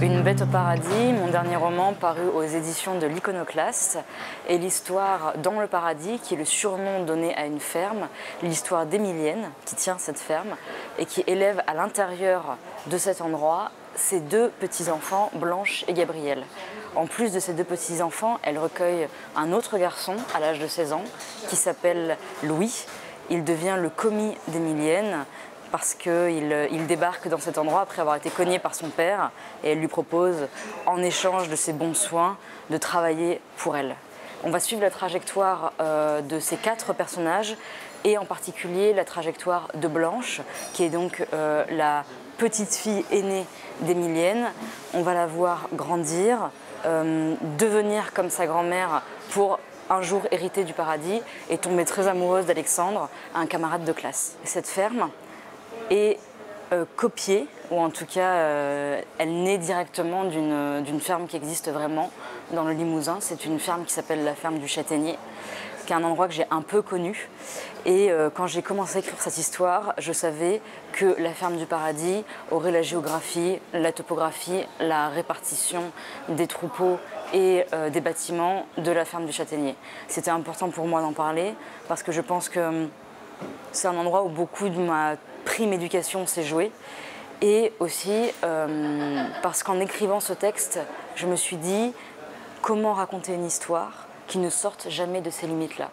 Une bête au paradis, mon dernier roman paru aux éditions de l'Iconoclaste, est l'histoire dans le paradis, qui est le surnom donné à une ferme, l'histoire d'Émilienne, qui tient cette ferme, et qui élève à l'intérieur de cet endroit ses deux petits-enfants, Blanche et Gabriel. En plus de ces deux petits-enfants, elle recueille un autre garçon à l'âge de 16 ans, qui s'appelle Louis. Il devient le commis d'Émilienne, parce qu'il il débarque dans cet endroit après avoir été cogné par son père et elle lui propose, en échange de ses bons soins, de travailler pour elle. On va suivre la trajectoire euh, de ces quatre personnages et en particulier la trajectoire de Blanche, qui est donc euh, la petite fille aînée d'Émilienne. On va la voir grandir, euh, devenir comme sa grand-mère pour un jour hériter du paradis et tomber très amoureuse d'Alexandre, un camarade de classe. Cette ferme, est euh, copiée, ou en tout cas, euh, elle naît directement d'une ferme qui existe vraiment dans le Limousin. C'est une ferme qui s'appelle la ferme du Châtaignier, qui est un endroit que j'ai un peu connu. Et euh, quand j'ai commencé à écrire cette histoire, je savais que la ferme du paradis aurait la géographie, la topographie, la répartition des troupeaux et des bâtiments de la ferme du Châtaignier. C'était important pour moi d'en parler parce que je pense que hum, c'est un endroit où beaucoup de ma prime éducation s'est joué. Et aussi euh, parce qu'en écrivant ce texte, je me suis dit comment raconter une histoire qui ne sorte jamais de ces limites-là?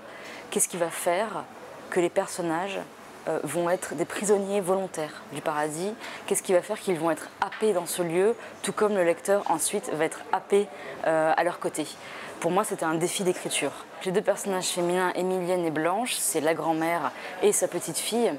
Qu'est-ce qui va faire que les personnages euh, vont être des prisonniers volontaires du paradis? Qu'est-ce qui va faire qu'ils vont être happés dans ce lieu, tout comme le lecteur ensuite va être happé euh, à leur côté? Pour moi, c'était un défi d'écriture. Les deux personnages féminins, Émilienne et Blanche, c'est la grand-mère et sa petite fille.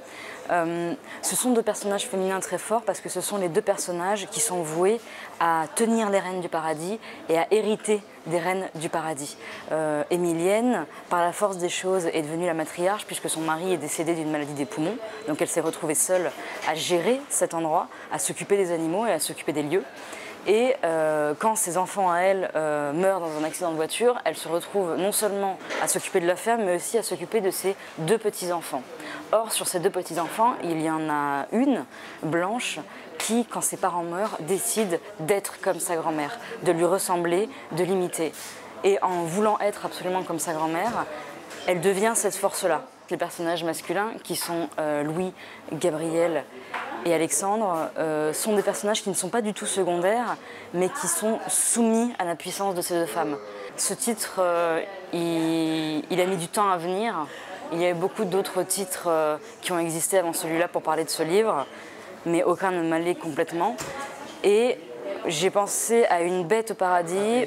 Euh, ce sont deux personnages féminins très forts parce que ce sont les deux personnages qui sont voués à tenir les rênes du paradis et à hériter des reines du paradis. Euh, Émilienne, par la force des choses, est devenue la matriarche puisque son mari est décédé d'une maladie des poumons. Donc elle s'est retrouvée seule à gérer cet endroit, à s'occuper des animaux et à s'occuper des lieux. Et euh, quand ses enfants à elle euh, meurent dans un accident de voiture, elle se retrouve non seulement à s'occuper de la ferme, mais aussi à s'occuper de ses deux petits-enfants. Or, sur ces deux petits-enfants, il y en a une, Blanche, qui, quand ses parents meurent, décide d'être comme sa grand-mère, de lui ressembler, de l'imiter. Et en voulant être absolument comme sa grand-mère, elle devient cette force-là. Les personnages masculins, qui sont euh, Louis, Gabriel et Alexandre euh, sont des personnages qui ne sont pas du tout secondaires, mais qui sont soumis à la puissance de ces deux femmes. Ce titre, euh, il, a mis du temps à venir. Il y a eu beaucoup d'autres titres euh, qui ont existé avant celui-là pour parler de ce livre, mais aucun ne m'allait complètement. Et j'ai pensé à une bête au paradis,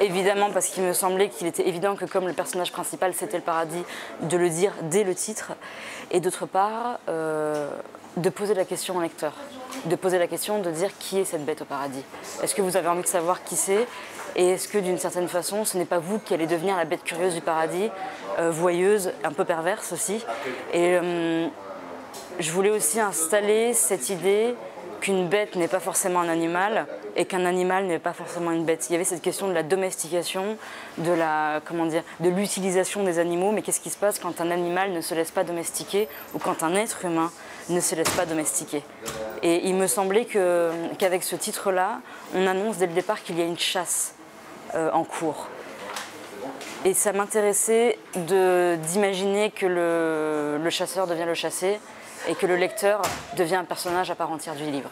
évidemment parce qu'il me semblait qu'il était évident que comme le personnage principal c'était le paradis, de le dire dès le titre. Et d'autre part, de poser la question au lecteur, de poser la question de dire qui est cette bête au paradis. Est-ce que vous avez envie de savoir qui c'est? Et est-ce que d'une certaine façon ce n'est pas vous qui allez devenir la bête curieuse du paradis, euh, voyeuse, un peu perverse aussi? Et euh, je voulais aussi installer cette idée qu'une bête n'est pas forcément un animal et qu'un animal n'est pas forcément une bête. Il y avait cette question de la domestication, de la comment dire, de l'utilisation des animaux, mais qu'est-ce qui se passe quand un animal ne se laisse pas domestiquer ou quand un être humain ne se laisse pas domestiquer? Et il me semblait qu'avec ce titre-là, on annonce dès le départ qu'il y a une chasse euh, en cours. Et ça m'intéressait d'imaginer que le chasseur devient le chassé et que le lecteur devient un personnage à part entière du livre.